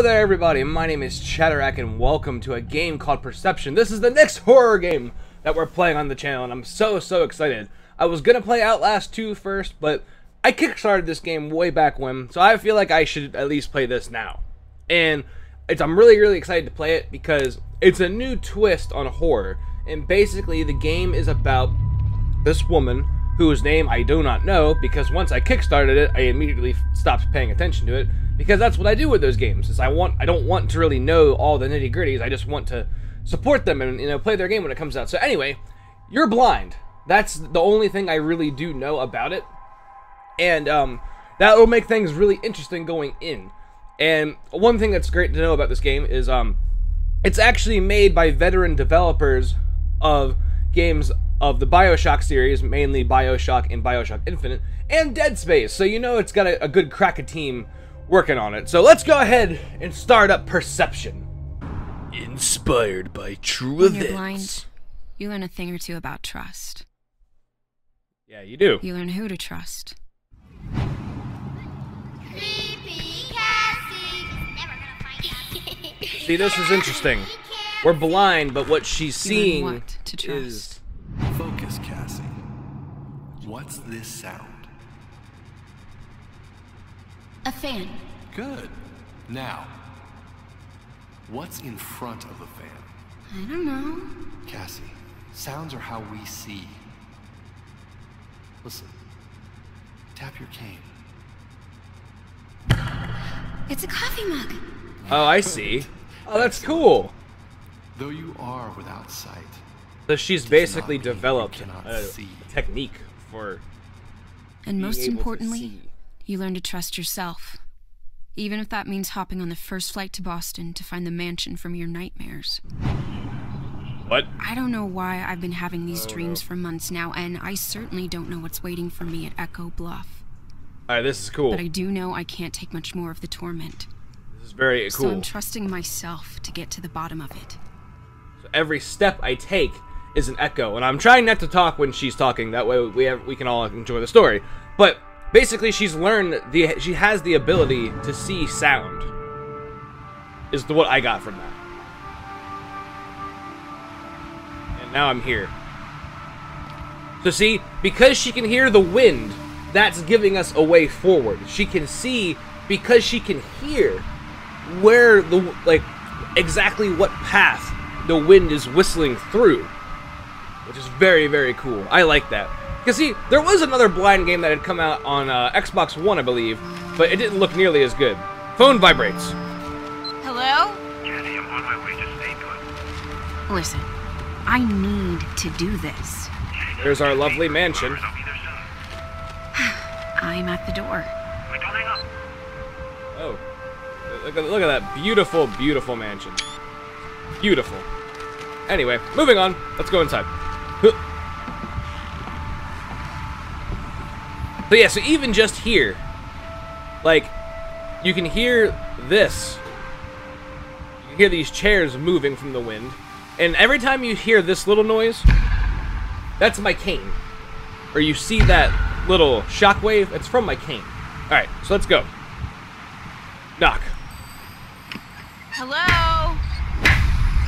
Hello there everybody, my name is Chadarak and welcome to a game called Perception. This is the next horror game that we're playing on the channel and I'm so so excited. I was gonna play Outlast 2 first, but I kickstarted this game way back when, so I feel like I should at least play this now. And it's, I'm really really excited to play it because it's a new twist on horror. And basically the game is about this woman whose name I do not know because once I kickstarted it, I immediately stopped paying attention to it because that's what I do with those games. Is I want I don't want to really know all the nitty gritties. I just want to support them and you know play their game when it comes out. So anyway, you're blind. That's the only thing I really do know about it, and um, that will make things really interesting going in. And one thing that's great to know about this game is um, it's actually made by veteran developers of games of the Bioshock series, mainly Bioshock and Bioshock Infinite, and Dead Space. So you know it's got a, a good crack of team working on it. So let's go ahead and start up Perception. Inspired by true When events. you're blind, you learn a thing or two about trust. Yeah, you do. You learn who to trust. Creepy Cassie. Never gonna find out. See, this is interesting. We're blind, but what she's seeing what to trust. is Focus, Cassie. What's this sound? A fan. Good. Now, what's in front of the fan? I don't know. Cassie, sounds are how we see. Listen. Tap your cane. It's a coffee mug. Oh, I see. Oh, that's cool. Though you are without sight, So she's basically not mean you developed a see. technique for And most importantly, you learn to trust yourself. Even if that means hopping on the first flight to Boston to find the mansion from your nightmares. What? I don't know why I've been having these Oh, dreams for months now, and I certainly don't know what's waiting for me at Echo Bluff. All right, this is cool. But I do know I can't take much more of the torment. This is very cool. So. I'm trusting myself to get to the bottom of it. So every step I take is an echo, and I'm trying not to talk when she's talking. That way we have, we can all enjoy the story. But basically, she's learned the she has the ability to see sound. Is the what I got from that. And now I'm here. So see, because she can hear the wind, that's giving us a way forward. She can see because she can hear where the like exactly what path the wind is whistling through, which is very very cool. I like that. Cause see, there was another blind game that had come out on uh, Xbox One, I believe, but it didn't look nearly as good. Phone vibrates. Hello? Cassie, I'm on my way to stay put. Listen, I need to do this. There's our lovely mansion. I'll be there soon. I'm at the door. Wait, don't hang up. Oh, look at look at that beautiful beautiful mansion. Beautiful. Anyway, moving on. Let's go inside. So yeah, so even just here, like, you can hear this. You can hear these chairs moving from the wind, and every time you hear this little noise, that's my cane. Or you see that little shockwave, it's from my cane. All right, so let's go. Knock. Hello?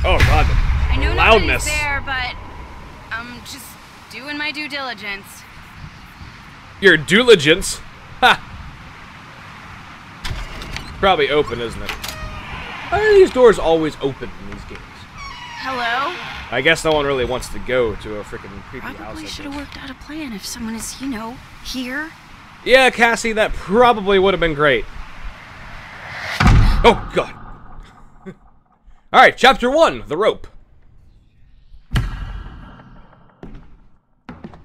Oh god, I know loudness. there, but doing my due diligence. Your due diligence. Ha. Probably open, isn't it? Why are these doors always open in these games? Hello? I guess no one really wants to go to a freaking creepy house. Probably should have worked out a plan if someone is, you know, here. Yeah, Cassie, that probably would have been great. Oh god. All right, chapter one: the rope.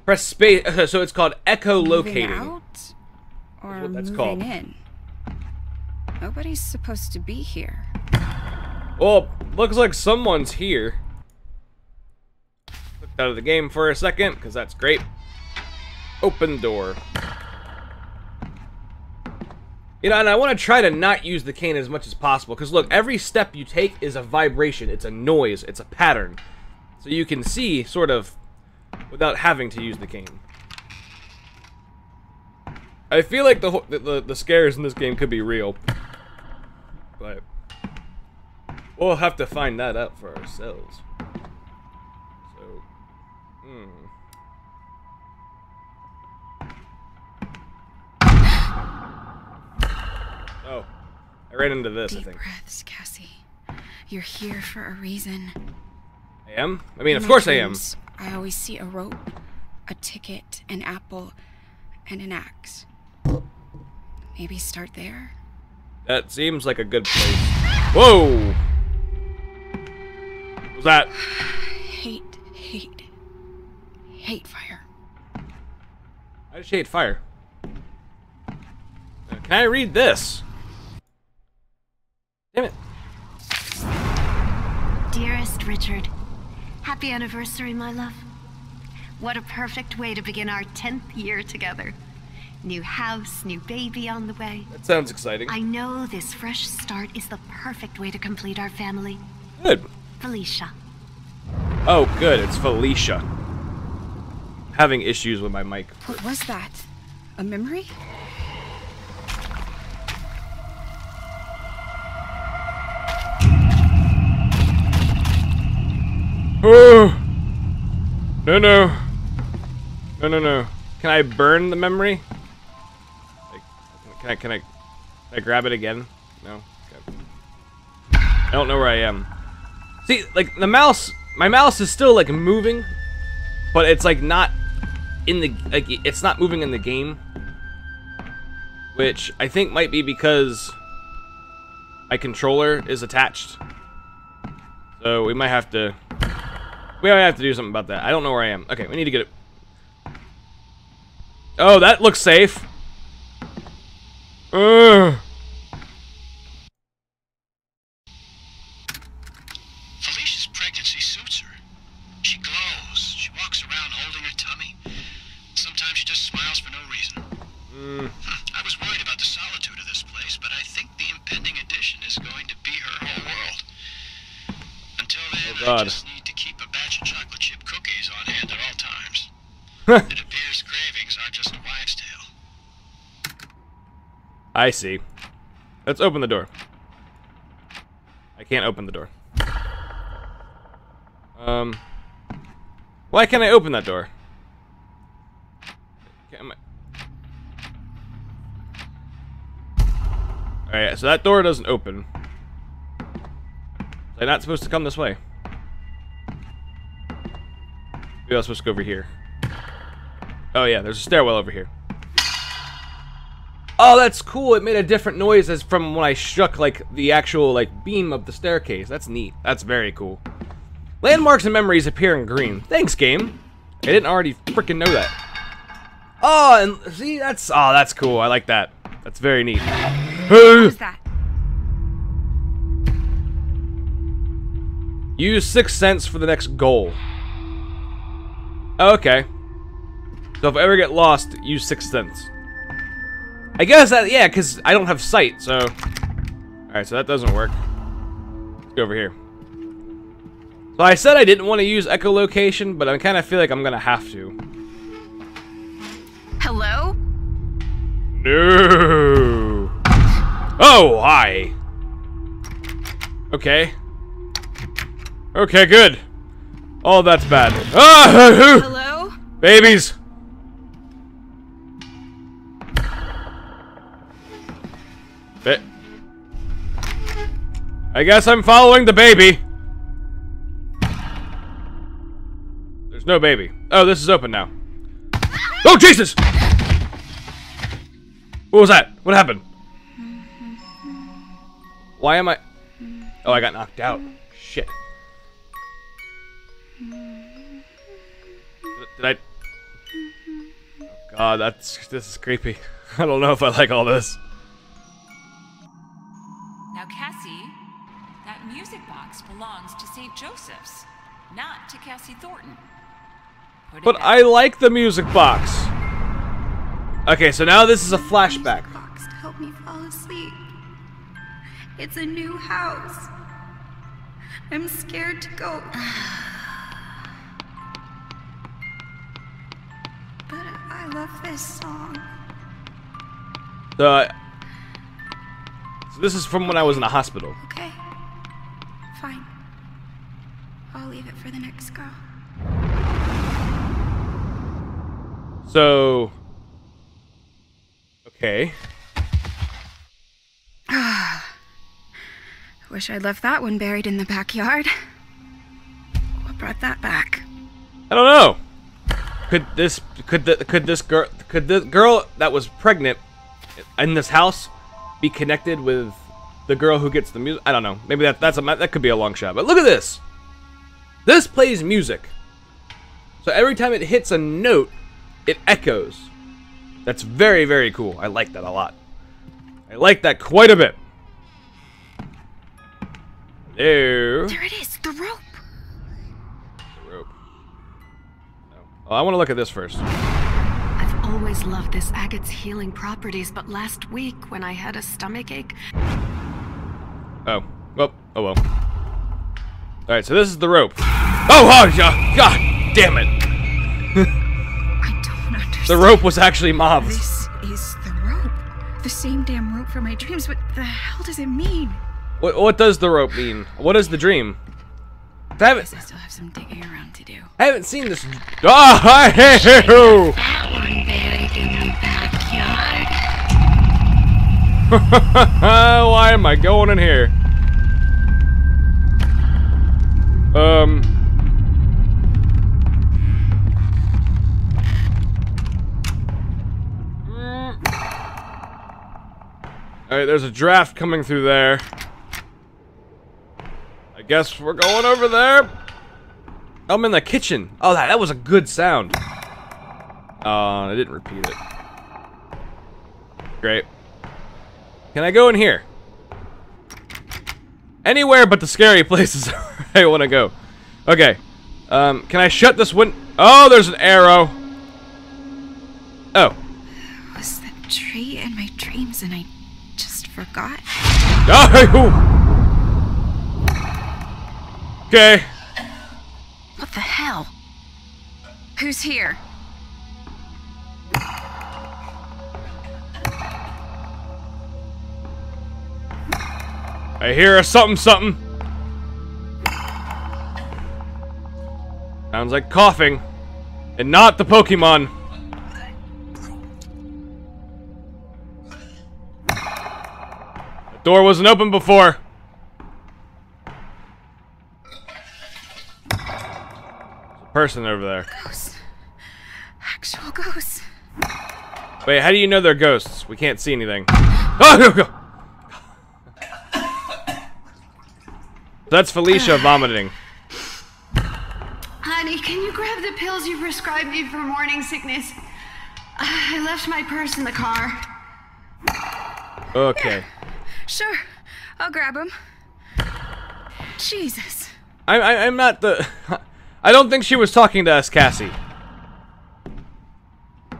Press space. Uh, so it's called echolocating. Moving out or what that's moving called. in? Nobody's supposed to be here. Well, looks like someone's here. Looked out of the game for a second, because that's great. Open door. You know, and I want to try to not use the cane as much as possible, because look, every step you take is a vibration, it's a noise, it's a pattern. So you can see, sort of, without having to use the cane. I feel like the, the, the, scares in this game could be real. But We'll have to find that out for ourselves. So, hmm. Oh, I ran into this, I Deep think. breaths, Cassie. You're here for a reason. I am? I mean, In of course I am. Dreams, I always see a rope, a ticket, an apple, and an axe. Maybe start there? That seems like a good place. Whoa! What was that? Hate, hate, hate fire. I just hate fire. Uh, Can I read this? Damn it. Dearest Richard, happy anniversary, my love. What a perfect way to begin our 10th year together. New house, new baby on the way. That sounds exciting. I know this fresh start is the perfect way to complete our family. Good. Felicia. Oh, good. It's Felicia. Having issues with my mic. What was that? A memory? Oh! No, no. No, no, no. Can I burn the memory? Can I, can I, can I grab it again? No? Okay. I don't know where I am. See, like, the mouse, my mouse is still, like, moving, but it's, like, not in the, like, it's not moving in the game. Which I think might be because my controller is attached. So we might have to we might have to do something about that. I don't know where I am. Okay, we need to get it. Oh, that looks safe. Ugh. Felicia's pregnancy suits her. She glows. She walks around holding her tummy. Sometimes she just smiles for no reason. Mm. I was worried about the solitude of this place, but I think the impending addition is going to be her whole world. Until then, Oh, God. it appears cravings aren't just a wives' tale. I see. Let's open the door. I can't open the door. Um. Why can't I open that door? Alright, so that door doesn't open. I'm not supposed to come this way. Maybe I was supposed to go over here. Oh yeah, there's a stairwell over here. Oh, that's cool. It made a different noise as from when I struck like the actual like beam of the staircase. That's neat. That's very cool. Landmarks and memories appear in green. Thanks, game. I didn't already freaking know that. Oh, and see, that's oh, that's cool. I like that. That's very neat. Who's that? Use sixth sense for the next goal. Okay. So if I ever get lost, use sixth Sense. I guess that yeah, because I don't have sight. So, all right, so that doesn't work. Let's go over here. So I said I didn't want to use echolocation, but I kind of feel like I'm gonna have to. Hello? No. Oh, hi. Okay. Okay, good. Oh, that's bad. Ah, Hello? babies. I guess I'm following the baby. There's no baby. Oh, this is open now. Oh, Jesus! What was that? What happened? Why am I... Oh, I got knocked out. Shit. Did I... Oh, God, that's... This is creepy. I don't know if I like all this. Now, box belongs to St. Joseph's, not to Cassie Thornton. Put But. I like the music box. Okay, so now this is a flashback. Box to help me fall asleep. It's a new house. I'm scared to go. But I love this song. So, uh, so this is from when I was in a hospital. Okay. Fine. I'll leave it for the next girl. So. Okay. I wish I'd left that one buried in the backyard. What brought that back? I don't know. Could this could the could this girl could the girl that was pregnant in this house be connected with the girl who gets the music? I don't know. Maybe that that's a that could be a long shot. But look at this. This plays music. So every time it hits a note, it echoes. That's very very cool. I like that a lot. I like that quite a bit. Hello. There it is, the rope. The rope. No. Oh, I want to look at this first. I've always loved this agate's healing properties, but last week when I had a stomach ache, Oh. Well, oh well. Alright, so this is the rope. Oh, oh, yeah, god damn it. I don't understand. The rope was actually Mob's. This is the rope. The same damn rope from my dreams. What the hell does it mean? What, what does the rope mean? What is the dream? I haven't, I still have some digging around to do. I haven't seen this. Ah, oh, hi, hey, That oh. Why am I going in here? Um. Alright, there's a draft coming through there. I guess we're going over there. I'm in the kitchen. Oh, that, that was a good sound. Oh, I didn't repeat it. Great. Can I go in here? Anywhere but the scary places I want to go. Okay. Um, can I shut this window? Oh, there's an arrow. Oh. It Was the tree in my dreams and I just forgot? Oh! Okay. What the hell? Who's here? I hear a something something. Sounds like coughing. And not the Pokemon. The door wasn't open before. There's a person over there. Ghosts. Actual ghosts. Wait, how do you know they're ghosts? We can't see anything. Oh, no, go! That's Felicia vomiting. Honey, can you grab the pills you prescribed me for morning sickness? I left my purse in the car. Okay. Sure, I'll grab them. Jesus. I, I, I'm not the... I don't think she was talking to us, Cassie.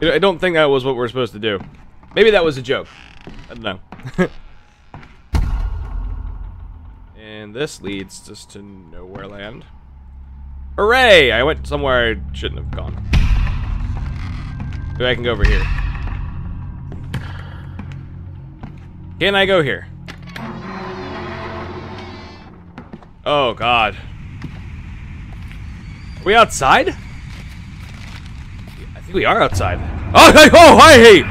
I don't think that was what we're supposed to do. Maybe that was a joke. I don't know. and this leads us to nowhere land. Hooray! I went somewhere I shouldn't have gone. Maybe I can go over here. Can I go here? Oh, God. Are we outside? I think we are outside. Oh, hey, oh, hi, hey!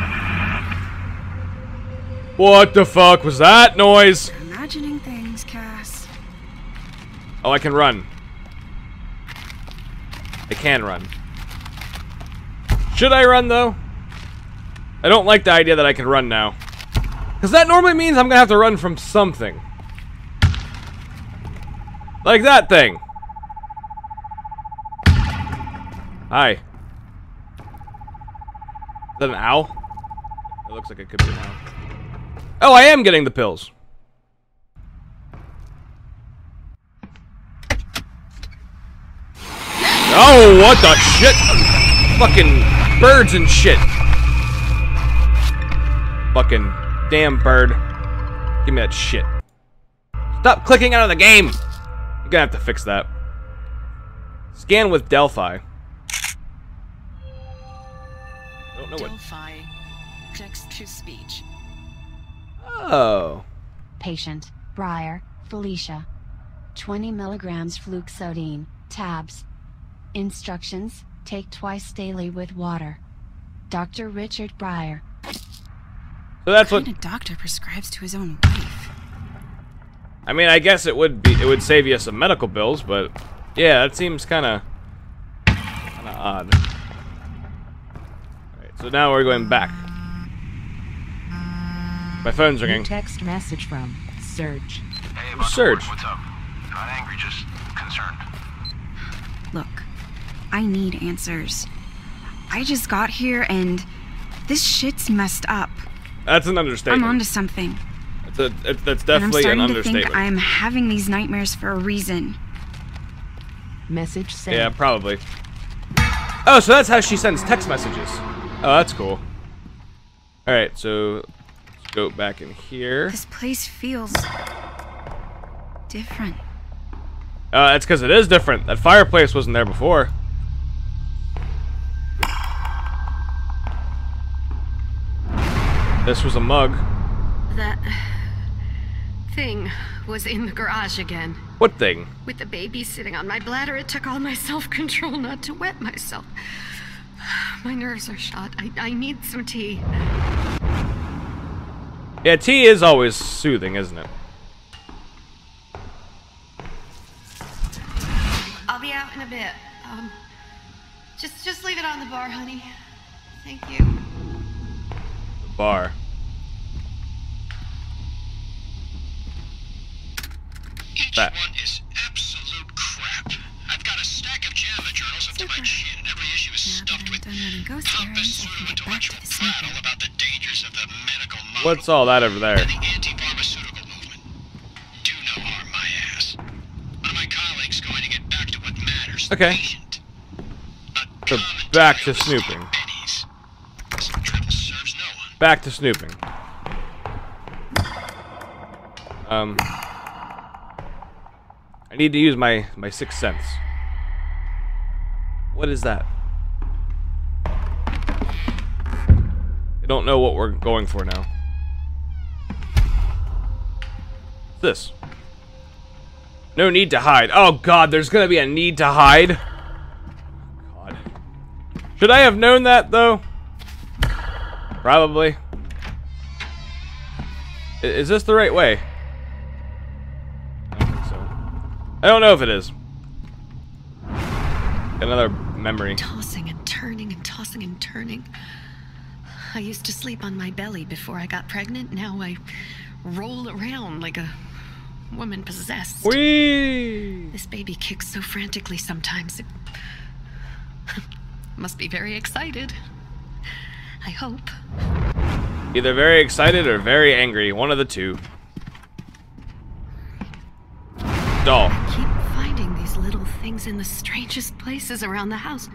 What the fuck was that noise? Imagining things, Cass. Oh, I can run. I can run. Should I run, though? I don't like the idea that I can run now. Because that normally means I'm going to have to run from something. Like that thing. Hi. Is that an owl? It looks like it could be an owl. Oh, I am getting the pills. Oh, what the shit? Fucking birds and shit. Fucking damn bird. Give me that shit. Stop clicking out of the game! You're gonna have to fix that. Scan with Delphi. Don't know what. Delphi. Text to speech. Oh. Patient, Briar, Felicia. 20 milligrams fluoxetine, tabs. Instructions, take twice daily with water. Dr. Richard Briar. So that's what What kind of doctor prescribes to his own wife? I mean, I guess it would be it would save you some medical bills, but yeah, that seems kind of kind of odd. Alright, so now we're going back. My phone's ringing. Text message from Serge. Hey, Who's Serge? What's up? Not angry, just concerned. Look, I need answers. I just got here and this shit's messed up. That's an understatement. I'm onto something. That's, a, it- that's and I'm starting to think I'm having these nightmares for a reason. Message sent. Yeah, probably. Oh, so that's how she sends text messages. Oh, that's cool. Alright, so let's go back in here. This place feels different. Uh, it's because it is different. That fireplace wasn't there before. This was a mug. That thing was in the garage again. What thing? With the baby sitting on my bladder, it took all my self control not to wet myself. My nerves are shot. I, I need some tea. Yeah, tea is always soothing, isn't it? I'll be out in a bit. Um, just just leave it on the bar, honey. Thank you. Bar. Each That. one is absolute crap. I've got a stack of JAMA journals up to my Super. chin, and every issue is Now stuffed with done running ghost pompous errands, I can get back pseudo-intellectual to the prattle about the dangers of the medical model What's all that over there? and the anti-pharmaceutical movement. Do no harm, my ass. One of Back to snooping. Um, I need to use my my sixth sense. What is that? I don't know what we're going for now. This. No need to hide. Oh god, there's gonna be a need to hide. God. Should I have known that though? Probably. Is this the right way? I don't think so. I don't know if it is. Another memory. Tossing and turning and tossing and turning. I used to sleep on my belly before I got pregnant. Now I roll around like a woman possessed. Whee! This baby kicks so frantically sometimes. It must be very excited. I hope. Either very excited or very angry. One of the two. Doll. Keep finding these little things in the strangest places around the house.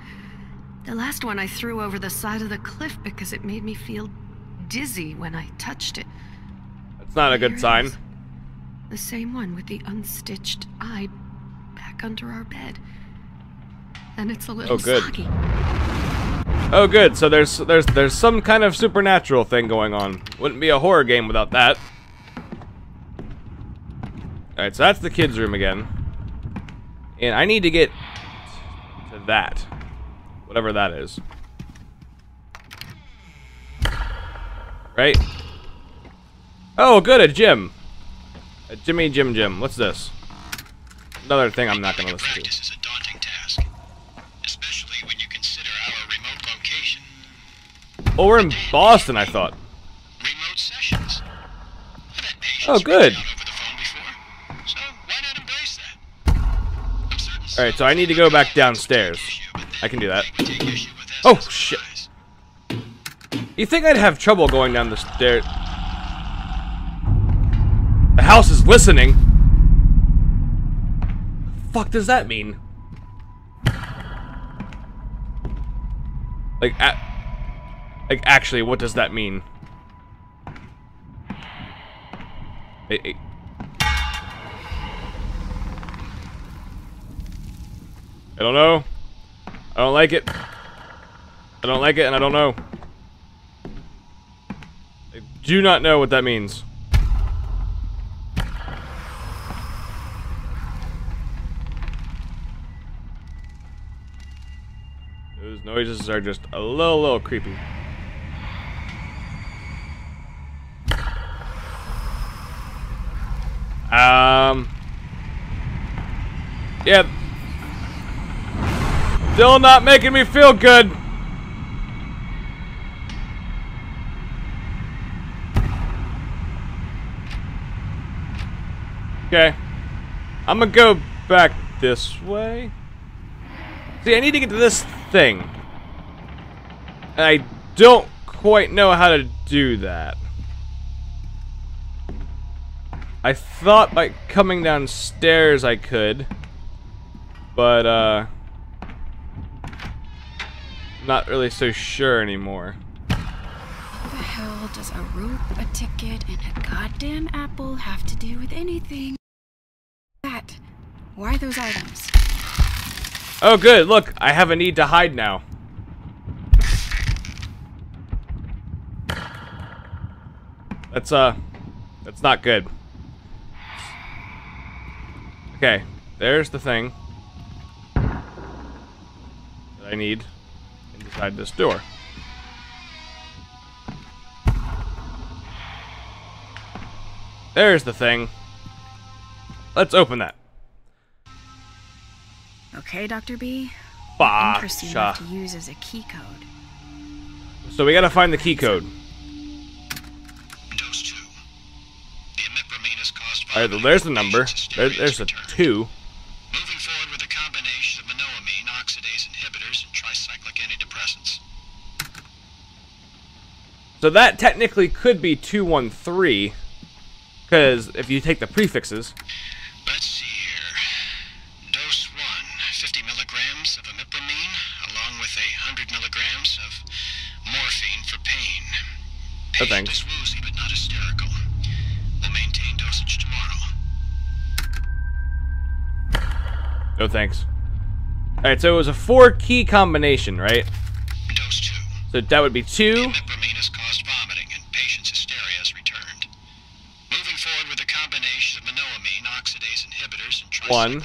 The last one I threw over the side of the cliff because it made me feel dizzy when I touched it. That's not a good sign. The same one with the unstitched eye back under our bed. And it's a little Oh, good. soggy. Oh, good. So there's there's there's some kind of supernatural thing going on. Wouldn't be a horror game without that. All right, so that's the kids' room again, and I need to get to that, whatever that is. Right? Oh, good, a gym. A Jimmy Jim Jim. What's this? Another thing I'm not gonna listen to. Oh, we're in Boston, I thought. Remote sessions. I've had patients Oh, good. reach out over the phone before, so why not embrace that? I'm certain All right, so I need to go back downstairs. I can do that. take issue with that Oh shit! You think I'd have trouble going down the stairs? The house is listening. Fuck does that mean? Like, a like, actually, what does that mean? I don't know. I don't like it. I don't like it, and I don't know. I do not know what that means. Those noises are just a little, little creepy. Um. Yeah. Still not making me feel good. Okay. I'm gonna go back this way. See, I need to get to this thing. And I don't quite know how to do that. I thought by coming downstairs I could. But, uh... Not really so sure anymore. What the hell does a rope, a ticket, and a goddamn apple have to do with anything? That. Why those items? Oh good, look, I have a need to hide now. That's, uh, that's not good. Okay, there's the thing that I need inside this door. There's the thing. Let's open that. Okay, Dr. B. Bah, Interesting enough to use as a key code. So we gotta find the key code. Alright, there's the number. There, there's a two. Moving forward with a combination of monoamine, oxidase inhibitors, and tricyclic antidepressants. So that technically could be 213. Because if you take the prefixes. Let's see here. Dose 1, 50 milligrams of imipramine, along with a 100 milligrams of morphine for pain. Oh, Patient thanks. No thanks. Alright, so it was a four key combination, right? Dose 2. So that would be two. Imipramine has caused vomiting and patient's hysteria has returned. Moving forward with a combination of monoamine, oxidase inhibitors, and tricyclic One.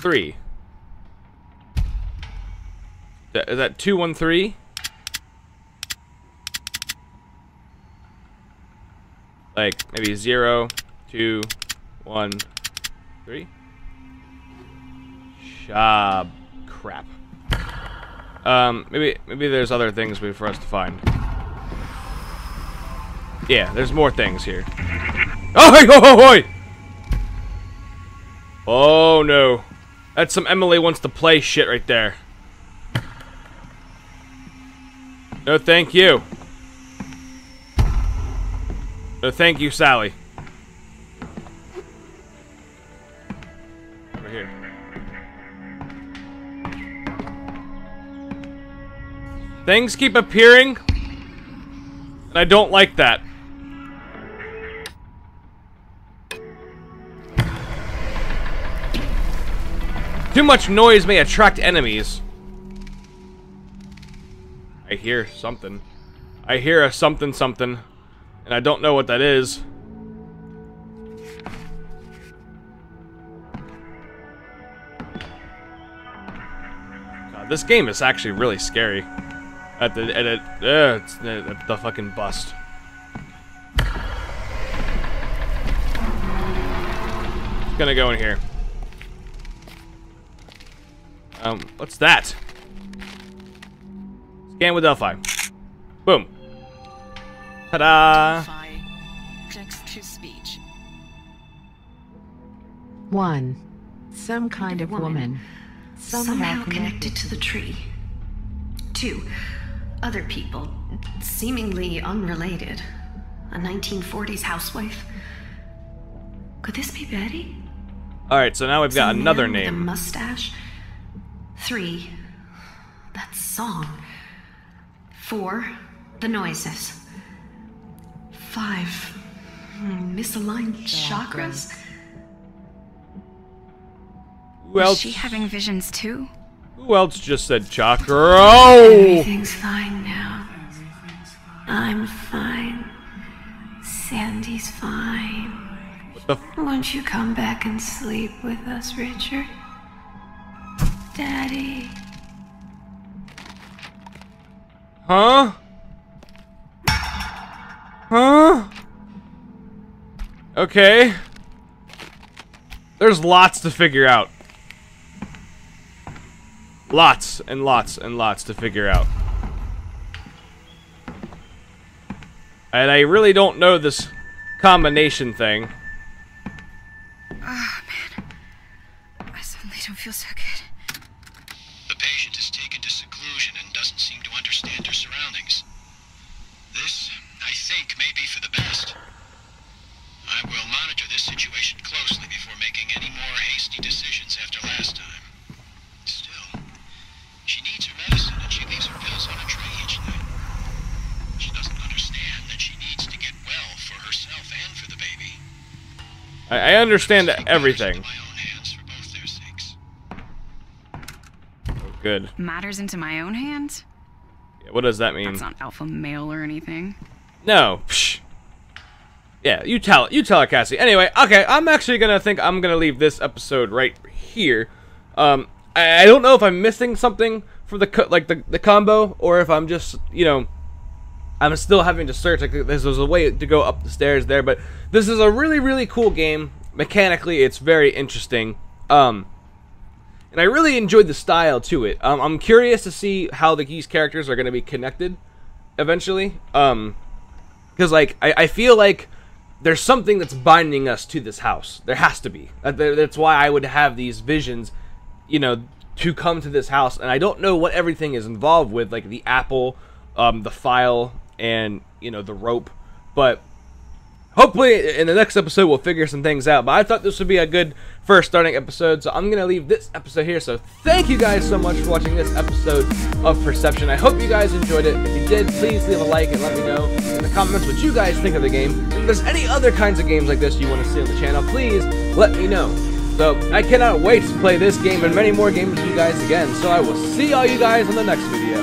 three. Is that two one three? Like maybe zero, two, one, three. Shab crap. Um, maybe maybe there's other things for us to find. Yeah, there's more things here. Oh, hey, ho, ho, hoi! Oh no. That's some Emily wants to play shit right there. No, thank you. No, thank you, Sally. Things keep appearing, and I don't like that. Too much noise may attract enemies. I hear something. I hear a something something, and I don't know what that is. God, this game is actually really scary. At the at it, uh, it's the, at the fucking bust. Just gonna go in here. Um, what's that? Scan with Delphi. Boom. Ta-da! Text to speech. One. Some kind of woman. Somehow connected to the tree. Two. Other people, seemingly unrelated. A 1940s housewife. Could this be Betty? Alright, so now we've got Some another man with name. A mustache. Three. That song. Four. The noises. Five. Misaligned chakras. Well, else? she having visions too? Who else just said chakra? Oh! Everything's fine now. I'm fine. Sandy's fine. What the f- Won't you come back and sleep with us, Richard? Daddy. Huh? Huh? Okay. There's lots to figure out. Lots and lots and lots to figure out. And I really don't know this combination thing. Oh, man. I suddenly don't feel so good. Understand everything. Oh, good. Matters into my own hands? Yeah, what does that mean? That's not alpha male or anything. No. Psh. Yeah, you tell it. You tell it, Cassie. Anyway, okay, I'm actually gonna think I'm gonna leave this episode right here. Um, I, I don't know if I'm missing something for the like the the combo, or if I'm just you know, I'm still having to search. Like there's, there's a way to go up the stairs there, but this is a really really cool game. Mechanically, it's very interesting. Um, and I really enjoyed the style to it. Um, I'm curious to see how the these characters are gonna be connected eventually. Um, because like I, I feel like there's something that's binding us to this house. There has to be. That's why I would have these visions, you know, to come to this house. And I don't know what everything is involved with, like the apple, um, the file, and you know the rope. But hopefully in the next episode we'll figure some things out. But I thought this would be a good first starting episode, so I'm gonna leave this episode here. So thank you guys so much for watching this episode of Perception. I hope you guys enjoyed it. If you did, please leave a like and let me know in the comments what you guys think of the game. If there's any other kinds of games like this you want to see on the channel, please let me know. So I cannot wait to play this game and many more games with you guys again. So I will see all you guys in the next video.